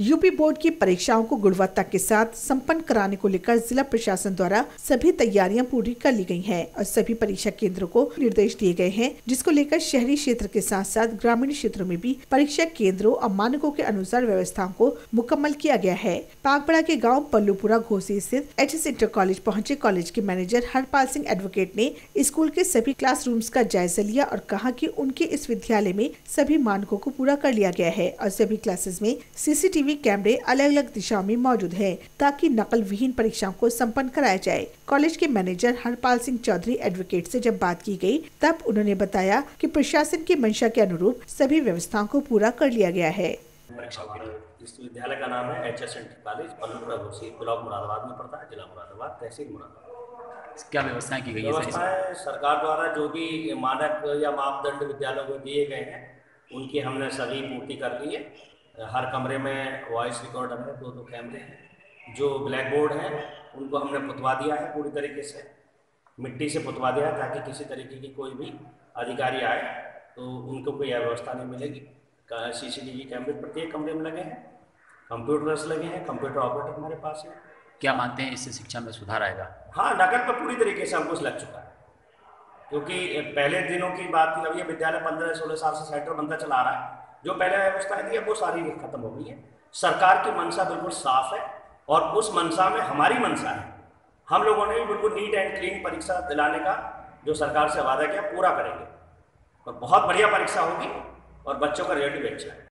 UP board की परीक्षाओं को गुणवत्ता के साथ संपन्न कराने को लेकर जिला प्रशासन द्वारा सभी तैयारियाँ पूरी कर ली गई हैं और सभी परीक्षा केंद्रों को निर्देश दिए गए हैं, जिसको लेकर शहरी क्षेत्र के साथ साथ ग्रामीण क्षेत्रों में भी परीक्षा केंद्रों और मानकों के अनुसार व्यवस्थाओं को मुकम्मल किया गया है। पाकपड़ा के गाँव पल्लूपुरा घोसी स्थित एच एस इंटर कॉलेज पहुँचे कॉलेज के मैनेजर हरपाल सिंह एडवोकेट ने स्कूल के सभी क्लासरूम्स का जायजा लिया और कहा की उनके इस विद्यालय में सभी मानकों को पूरा कर लिया गया है और सभी क्लासेस में सीसीटीवी सीसीटीवी कैमरे अलग अलग दिशाओं में मौजूद है ताकि नकल विहीन परीक्षाओं को संपन्न कराया जाए। कॉलेज के मैनेजर हरपाल सिंह चौधरी एडवोकेट से जब बात की गई तब उन्होंने बताया कि प्रशासन की मंशा के अनुरूप सभी व्यवस्थाओं को पूरा कर लिया गया है। इस विद्यालय का नाम है H S college Pallupura block Moradabad में पड़ता है जिला मुरादाबाद तहसील मुरादाबाद। क्या व्यवस्थाएँ की गई है सरकार द्वारा जो भी मानक या मापदंड विद्यालयों को दिए गए हैं उनकी हमने सभी पूर्ति कर ली है। हर कमरे में वॉइस रिकॉर्डर है दो दो कैमरे हैं जो ब्लैक बोर्ड हैं उनको हमने पुतवा दिया है पूरी तरीके से मिट्टी से पुतवा दिया है ताकि किसी तरीके की कोई भी अधिकारी आए तो उनको कोई अव्यवस्था नहीं मिलेगी। सी सी टी वी कैमरे प्रत्येक कमरे में लगे हैं कंप्यूटर्स लगे हैं कंप्यूटर ऑपरेटर हमारे पास है। क्या मानते हैं इससे शिक्षा में सुधार आएगा? हाँ नकद पर पूरी तरीके से हमको लग चुका है क्योंकि पहले दिनों की बात थी अब ये विद्यालय पंद्रह सोलह साल से सेंटर बनता चला रहा है जो पहले व्यवस्थाएँ थी अब वो सारी खत्म हो गई है। सरकार की मंशा बिल्कुल साफ़ है और उस मंशा में हमारी मंशा है। हम लोगों ने भी बिल्कुल नीट एंड क्लीन परीक्षा दिलाने का जो सरकार से वादा किया, पूरा करेंगे। और बहुत बढ़िया परीक्षा होगी और बच्चों का रेट भी अच्छा है।